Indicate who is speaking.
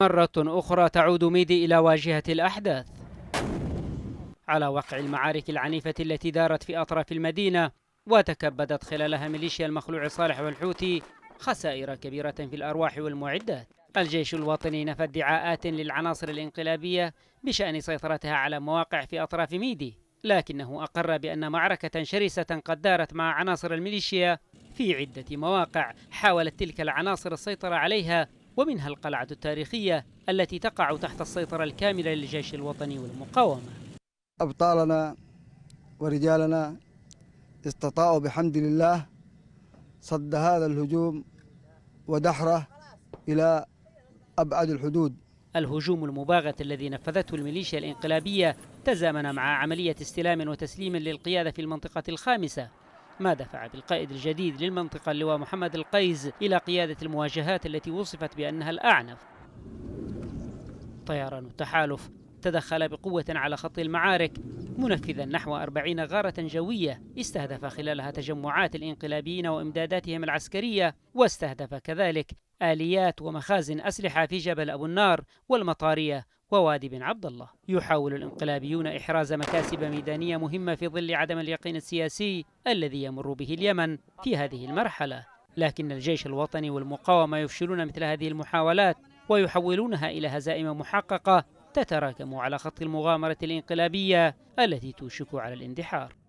Speaker 1: مرة أخرى تعود ميدي إلى واجهة الأحداث. على وقع المعارك العنيفة التي دارت في أطراف المدينة وتكبدت خلالها ميليشيا المخلوع صالح والحوثي خسائر كبيرة في الأرواح والمعدات. الجيش الوطني نفى ادعاءات للعناصر الانقلابية بشأن سيطرتها على مواقع في أطراف ميدي لكنه أقر بأن معركة شرسة قد دارت مع عناصر الميليشيا في عدة مواقع حاولت تلك العناصر السيطرة عليها ومنها القلعة التاريخية التي تقع تحت السيطرة الكاملة للجيش الوطني والمقاومة.
Speaker 2: أبطالنا ورجالنا استطاعوا بحمد الله صد هذا الهجوم ودحرة إلى أبعد الحدود.
Speaker 1: الهجوم المباغت الذي نفذته الميليشيا الإنقلابية تزامن مع عملية استلام وتسليم للقيادة في المنطقة الخامسة. ما دفع بالقائد الجديد للمنطقة اللواء محمد القيز إلى قيادة المواجهات التي وصفت بأنها الأعنف. طيران التحالف تدخل بقوة على خط المعارك منفذا نحو أربعين غارة جوية. استهدف خلالها تجمعات الانقلابيين وإمداداتهم العسكرية واستهدف كذلك آليات ومخازن أسلحة في جبل أبو النار والمطارية. ووادي بن عبد الله. يحاول الانقلابيون إحراز مكاسب ميدانية مهمة في ظل عدم اليقين السياسي الذي يمر به اليمن في هذه المرحلة. لكن الجيش الوطني والمقاومة يفشلون مثل هذه المحاولات ويحولونها إلى هزائم محققة تتراكم على خط المغامرة الانقلابية التي توشك على الاندحار.